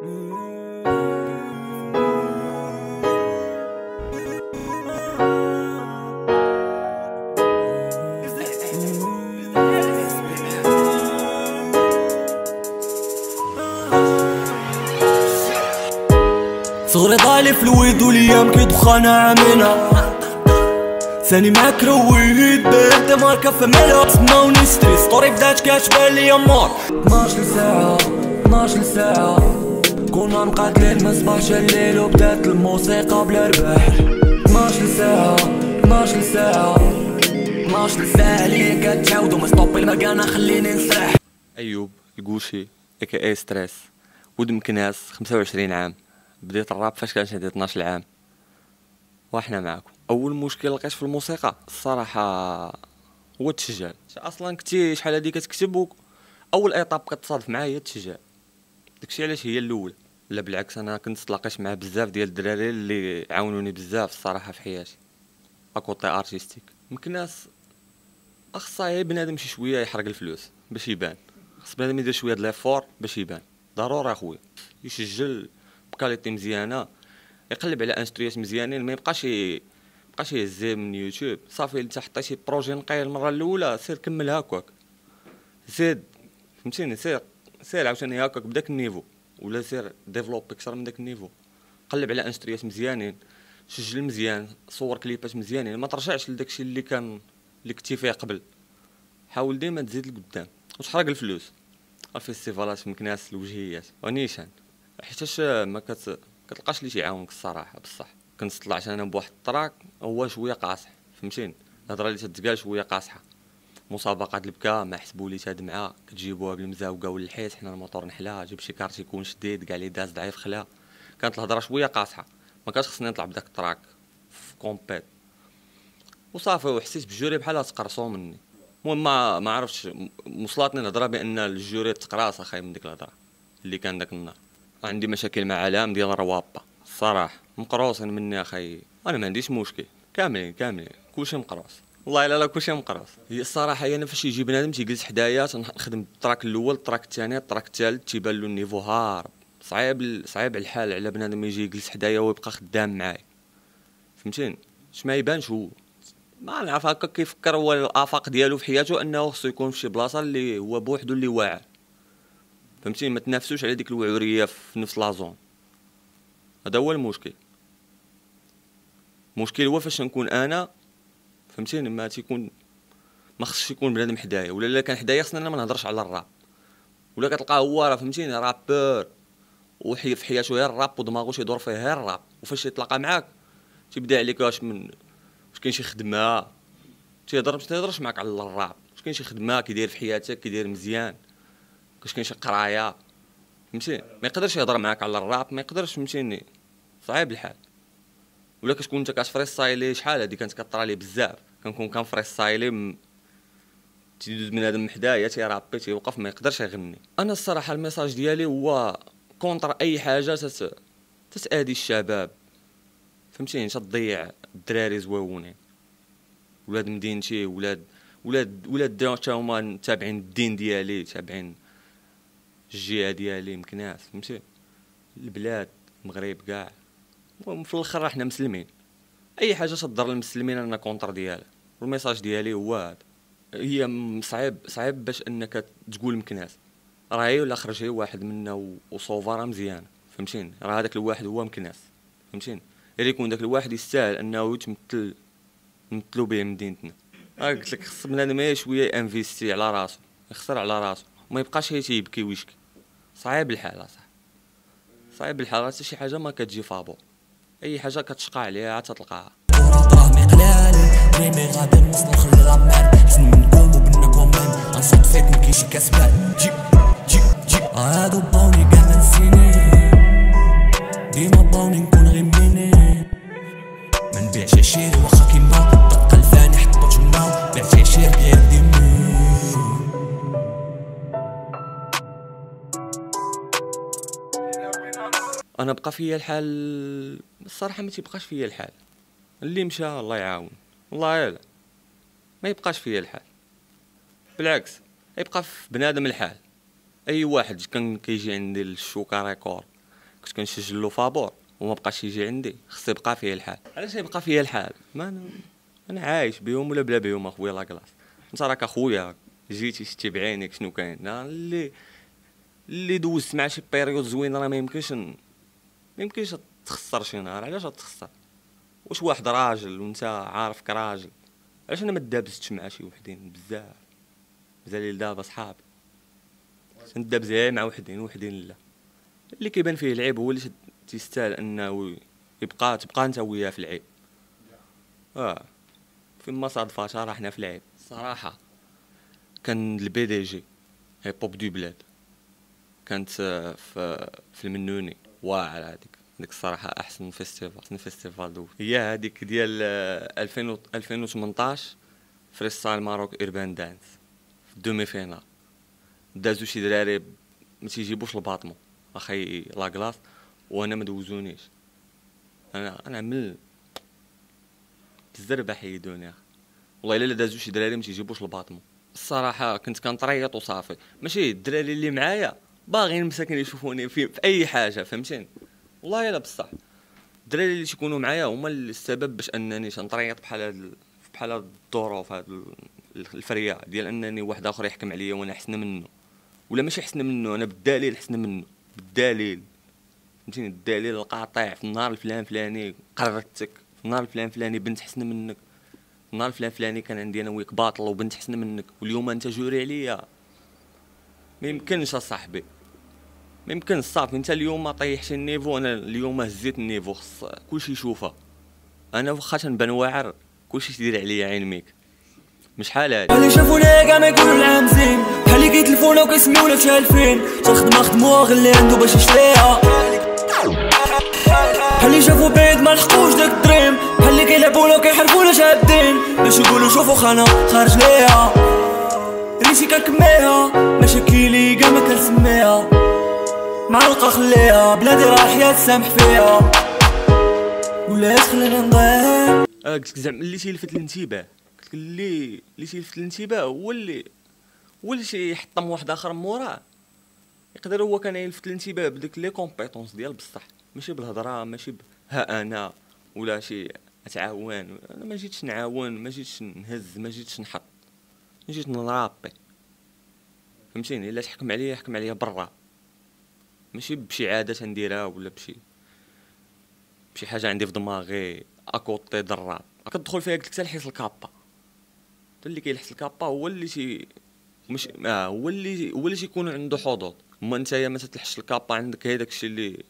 صغري ضالي في الويد والأيام كي دخانة عامينا ثاني معاك رويد بنت ماركة في ميلا سماوني ستريس ستوري بدات كاتبة لي مور 12 ساعة 12 ساعة كنا مقاتلين من 17 الليل وبدات الموسيقى بلا رباح 12 ساعة 12 ساعة. 12 ساعة لي كتعاودو ما ستوبي المكانة خليني نسرح أيوب القوشي اي اي Stress. ود مكناس 25 عام. بديت الراب فاش كان عندي 12 عام. وإحنا معاكم أول مشكل لقيت في الموسيقى الصراحة هو التشجيع. أصلا كنتي شحال هادي كتكتب أول étape كتصادف معايا هي التشجيع. داكشي علاش هي الاولى لا بالعكس أنا كنت تلاقيت مع بزاف ديال الدراري اللي عاونوني بزاف الصراحة في حياتي. à côté artistique مكناس اخصها غير بنادم شي شوية يحرق الفلوس باش يبان خص بنادم يدير شوية د les efforts باش يبان ضروري اخويا يسجل ب qualité مزيانه يقلب على instru يات مزيانين ما يبقاش يبقاش يهزي من يوتيوب صافي انت حطيتي projet نقي المره الاولى سير كمل هكاك زيد فهمتيني سير سير عاوتاني هكاك بداك ال niveau ولا سير développe أكثر من داك ال niveau. قلب على instru يات مزيانين سجل مزيان صور كليبات مزيانين ما ترجعش لداكشي اللي كان اللي كنتي فيه قبل. حاول ديما تزيد لقدام وتحرق الفلوس. الفيستيفالات في مكناس الوجهيات ونيشان. حيتاش ما كت كتلقاش اللي تيعاونك الصراحة بصح. كنت طلعت أنا بواحد ال track هو شوية قاصح فهمتيني؟ الهضرة اللي تتقال شوية قاصحة. مسابقات البكا ما حسبوا لي تاد معاه. كتجيبوها بالمزاوقه ولا الحيط حنا الموتور نحلا جيب شي كارت يكون شديد كاع لي داز ضعيف خلا. كانت الهضرة شوية قاصحة ما كانش خصني نطلع بداك الطراك في كومبيت. وصافي وحسيت بالجوري بحال تقرصوا مني. المهم ما عرفتش وصلتني الهضرة بأن الجوري تقراص اخاي من ديك الهضرة اللي كان داك النهار. عندي مشاكل مع علام ديال الروابه الصراحه مقروصين مني أخي أنا ما عنديش مشكل. كاملين كاملين كلشي مقروص. والله لا لا كلشي مقروص هي الصراحة أنا فاش يجي بنادم تيجلس حدايا تنخدم ال track الأول ال track الثاني ال track الثالث تيبان له ال niveau هارب صعيب صعيب الحال على بنادم يجي يجلس حدايا ويبقى خدام معايا فهمتيني؟ اش ما يبانش هو. ما نعرف هكا كيفكر هو الآفاق ديالو في حياته أنه خصو يكون في شي بلاصة اللي هو بوحدو اللي واعر. فهمتيني؟ ما تنافسوش على ديك الوعورية في نفس la zone هذا هو المشكل. المشكل هو فاش نكون أنا فهمتيني؟ ما تيكون ما خصش يكون بنادم حدايا ولا إلا كان حدايا خصنا أنا ما نهضرش على الراب. ولا كتلقاه هو راه فهمتيني؟ رابور وحي في حياته غير الراب ودماغو تيدور فيه غير الراب. وفاش يتلاقى معاك تيبدأ عليك واش من واش كاين شي خدمة. تيهضر ما تيهضرش معاك على الراب. واش كاين شي خدمة كيدير في حياتك كيدير مزيان. واش كاين شي قراية. فهمتي ما يقدرش يهضر معاك على الراب. ما يقدرش فهمتيني؟ صعيب الحال. ولا كتكون أنت كتفريستايلي شحال هادي كانت كطرا لي بزاف. كنكون كنفريستايلي. تيدوز بنادم حدايا تيرابي تيوقف ما يقدرش يغني. أنا الصراحة ال message ديالي هو contre أي حاجة تت... تتادي الشباب. فهمتيني؟ تضيع الدراري زوينين ولاد مدينتي ولاد ولاد ولاد تا هما تابعين الدين ديالي تابعين الجهة ديالي مكناس فهمتي البلاد المغرب كاع. المهم في الآخر حنا مسلمين. أي حاجة تضر المسلمين أنا contre ديالها وال message ديالي هو هذا. هي صعيب صعيب باش إنك تقول مكناس راه هي ولا خرج واحد منا وصافي راه مزيان. فهمتيني؟ راه هذاك الواحد هو مكناس فهمتيني؟ غير يكون داك الواحد يستاهل أنه يتمثل نمثلو به مدينتنا. قلت لك خص بنادم شوية انفيستي على راسو يخسر على راسو ما يبقاش هي تيبكي ويشكي. صعيب الحال صح. صعيب الحال حتى شي حاجة ما كتجي فابور. أي حاجة كتشقى عليها عاد تلقاها دراهمي قلال ريمي غادي نوصل نخلي حسن منكم وبنكم من غنصوت فيكم كي شي كسبان. جي جي جي هادو كاع ديما نكون غير عشيري واخا كيما أنا بقى فيا الحال الصراحة ما تيبقاش فيا الحال. اللي مشى الله يعاون. والله يلا ما يبقاش فيا الحال. بالعكس يبقى في بنادم الحال. أي واحد كان كيجي عندي الشوكا ريكورد كنت كنسجل له فابور وما بقاش يجي عندي خص يبقى فيا الحال. علاش يبقى فيا الحال؟ ما أنا عايش بهم ولا بلا بهم أخويا la classe أنت راك أخويا جيتي شتي بعينك شنو كاين. أنا اللي اللي دوزت مع شي période زوين راه ما يمكنش ما يمكنش تخسر شي نهار علاش تخسر واش واحد راجل وانت عارفك راجل علاش أنا ما دابزتش مع شي وحدين؟ بزاف. مازال دابا صحاب. ندابز غير مع وحدين وحدين لا. اللي كيبان فيه العيب هو اللي تيستاهل انه يبقى تبقى انت وياه في العيب. آه. فيما صادفات راه حنا في العيب. صراحة. كان البي دي جي هي بوب دو بلاد كانت آه، في في المنوني. واعر هذيك هذيك الصراحة أحسن festival. أحسن festival دوز هي هذيك ديال آه، 2000 و- 2018 freestyle Maroc Urban Dance في ال demi-finale دازو شي دراري ما تيجيبوش ال battement أخي la classe وأنا ما دوزونيش. أنا أنا من الزربه حيدوني أخي. والله إلا دازو شي دراري ما تيجيبوش ال battement الصراحة كنت كنطريط وصافي. ماشي الدراري اللي معايا باغيين مساكن يشوفوني في, في أي حاجة فهمتيني؟ والله إلا بصح. الدراري اللي تيكونوا معايا هما السبب باش أنني تنطريط بحال هاد ال- بحال هاد الظروف هاد ال- الفرية ديال أنني واحد آخر يحكم عليا وأنا احسن منه. ولا ماشي احسن منه أنا بالدليل احسن منه بالدليل. فهمتيني؟ الدليل القاطع في النهار الفلان فلاني قررتك في النهار الفلان فلاني بنت احسن منك في النهار الفلان فلاني كان عندي أنا وياك باطل وبنت احسن منك واليوم أنت جوري عليا. ما يمكنش أصاحبي. ما يمكنش صافي انت اليوم ما طيحش النيفو أنا اليوم هزيت النيفو. خص كلشي يشوفها أنا واخا تنبان واعر كلشي تدير عليا عين ميك. مش حال هادي اللي شافونا كاع ما يقولوا العام زين. بحال اللي كيتلفونا وكيسميونا شالفين تخدم خدموها غير اللي عنده باش يشريها بحال اللي شافوا بعيد ما لحقوش داك الدريم. بحال اللي كيلعبونا وكيحرفونا شادين باش يقولوا شوفوا خانا خارج ليها. ريشي كنكميها مشاكيلي كاع ما كنسميها معلقة خليها بلادي راه حياة سامح فيها. ولاش خلينا نضيع. آه، قلت زعما اللي تيلفت الانتباه قلت اللي اللي تيلفت الانتباه هو اللي هو اللي تيحطم واحد آخر موراه يقدر هو كان يلفت الانتباه بديك les compétences ديال بصح. ماشي بالهضرة ماشي ها أنا ولا شي أتعاون. أنا ما جيتش نعاون ما جيتش نهز ما جيتش نحط. جيت نرابي. فهمتيني؟ إلا تحكم عليا حكم عليا برا. ماشي بشي عادة تنديرها ولا بشي بشي حاجة عندي في دماغي اكوطي دراب كتدخل فيها قلت لك حتى الكابا حتى اللي كيلحس الكابا هو اللي شي مش آه هو اللي هو اللي تيكون عنده حظوظ أما أنت ما تتلحش الكابا عندك هذاك الشيء اللي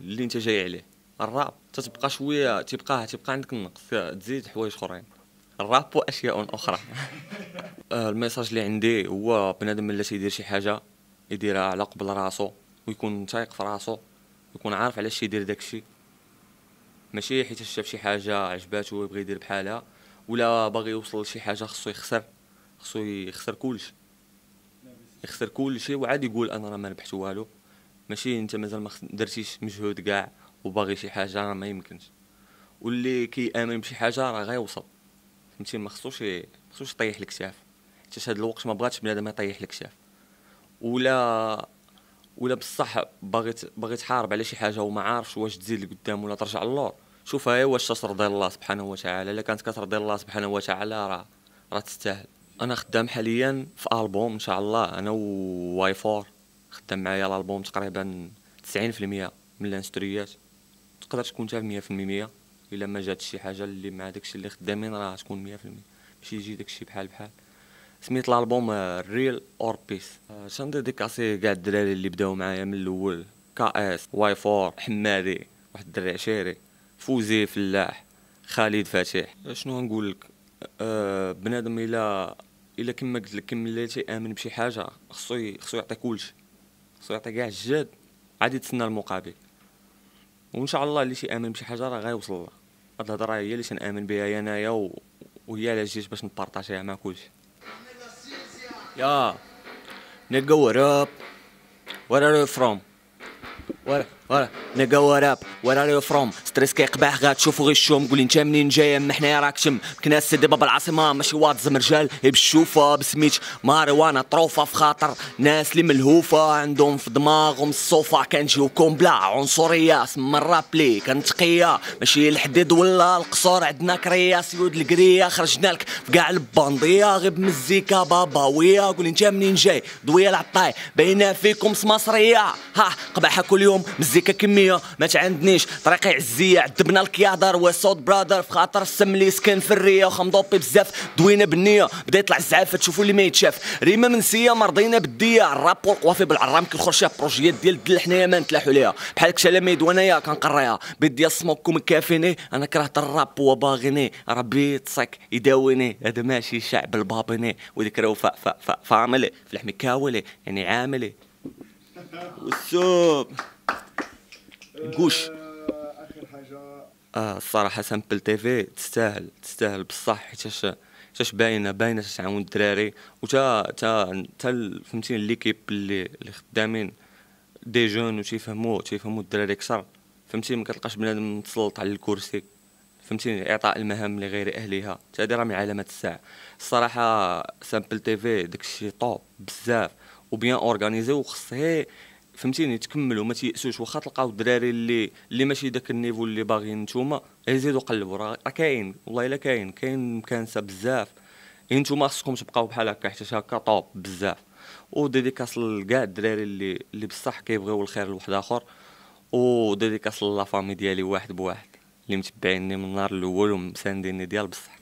اللي أنت جاي عليه. الراب تتبقى شوية تبقى تبقى عندك النقص تزيد حوايج أخرين. الراب وأشياء أخرى. آه ال message اللي عندي هو بنادم ملي تيدير شي حاجة يديرها على قبل راسو ويكون تايق في راسو يكون عارف علاش يدير داك الشيء ماشي حيت شاف شي حاجة عجباتو ويبغي يدير بحالها ولا باغي يوصل لشي حاجة خصو يخسر خصو يخسر كلشي يخسر كلشي وعاد يقول أنا راه ما ربحت والو. ماشي أنت مازال ما درتيش مجهود كاع وباغي شي حاجة راه ما يمكنش. واللي كيامن بشي حاجة راه غيوصل. فهمتي ما خصوش ما خصوش يطيح الكشاف حيت هاد الوقت ما بغاتش بنادم يطيح الكشاف ولا ولا بصح باغي باغي تحارب على شي حاجة وما عارفش واش تزيد لقدام ولا ترجع للور شوفها واش ترضي الله سبحانه وتعالى. إلا كانت كترضي الله سبحانه وتعالى راه راه تستاهل. أنا خدام حاليا في ألبوم إن شاء الله. أنا وواي فور خدام معايا الألبوم تقريبا 90% من الإنستوريات. تقدر تكون حتى 100% إلا ما جاتش شي حاجة اللي مع داكشي اللي خدامين راه تكون 100% ماشي يجي داكشي بحال بحال. سميت الالبوم ريل اور بيس شندي ديكاسي كاع الدراري اللي بداو معايا من الأول. كا اس واي فور حمادي واحد الدري عشيري. فوزي فلاح. خالد فاتح. شنو نقول لك؟ آه بنادم إلا إلا كما قلت لك كما اللي تيامن بشي حاجة خصو خصو يعطي كلشي. خصو يعطي كاع الجهد عاد يتسنى المقابل. وإن شاء الله اللي تيامن بشي حاجة راه غيوصل لها هاد الهضرة هي اللي تنامن بها انايا و... وهي علاش جيت باش نبارطاجيها مع كلشي. Nigga, what up? Where are you from? ورا ورا نيجا وراب. ورا يو فروم ستريس كيقبح غاتشوفو غير الشوم قولي انت منين جاي اما حنايا راك شم. كناس سيدي بابا العاصمة. ماشي واد رجال بالشوفه بسميت ماريوانا طروفة في خاطر. ناس اللي ملهوفة. عندهم في دماغهم الصوفا كنجيوكم بلا عنصرية. سما الراب لي. كنتقيه ماشي الحديد ولا القصور. عندنا كريه سيود القرية. خرجنا لك في كاع البانديه غير بمزيكا باباوية. قولي انت منين جاي؟ ضويه العطاي. باينه فيكم سماصريه ها. قبحها كل يوم مزيكا كمية ما تعندنيش طريقي عزية عذبنا الكيادر وصوت برادر في خاطر السم اللي سكن في الريه وخمضوبي بزاف دوينا بالنيه بدا يطلع الزعافه تشوفوا اللي ما يتشاف. ريمة منسيه مرضينا بالدية. الراب والقوافي بالعرام كيخرج بروجيات ديال الدل حنايا ما نتلاحوا ليها. بحال كشلاميد وانايا كنقريها بدي السموك مكافيني أنا كرهت الراب وباغيني. ربي تصك يداويني. هذا ماشي شعب البابيني وذيك راهو فاملي في لحمي كاولي يعني عاملي. والسوب. قوش. آخر حاجة. آه الصراحة Sample TV تستاهل تستاهل بصح. حيتاش حيتاش باينة باينة تعاون الدراري. وتا تا تا فهمتيني l'équipe اللي اللي خدامين des jeunes و تيفهموا تيفهموا الدراري أكثر. فهمتي ما كتلقاش بنادم متسلط على الكرسي. فهمتيني إعطاء المهام لغير اهلها هذه راه من علامات الساعة. الصراحة Sample TV داكشي top بزاف. و bien organisé وخص هي فهمتيني تكملوا ما تيأسوش. واخا تلقاو الدراري اللي اللي ماشي داك ال niveau اللي باغيين نتوما يزيدوا قلبوا راه كاين. والله إلا كاين. كاين مكانسة بزاف. نتوما خصكم تبقاو بحال هكا حيت هكا top بزاف. و dédicace لكاع الدراري اللي اللي بصح كيبغيو الخير لواحد آخر. و dédicace la famille ديالي واحد بواحد اللي متبعيني من النهار الأول ومسانديني ديال بصح.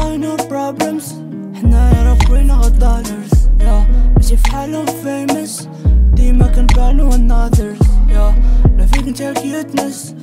So no problems حنايا ربينا غدالرز يا ماشي فحالهم فيمس ديما كنبانو الناذرز يا لا فيك نتا الكيوتنس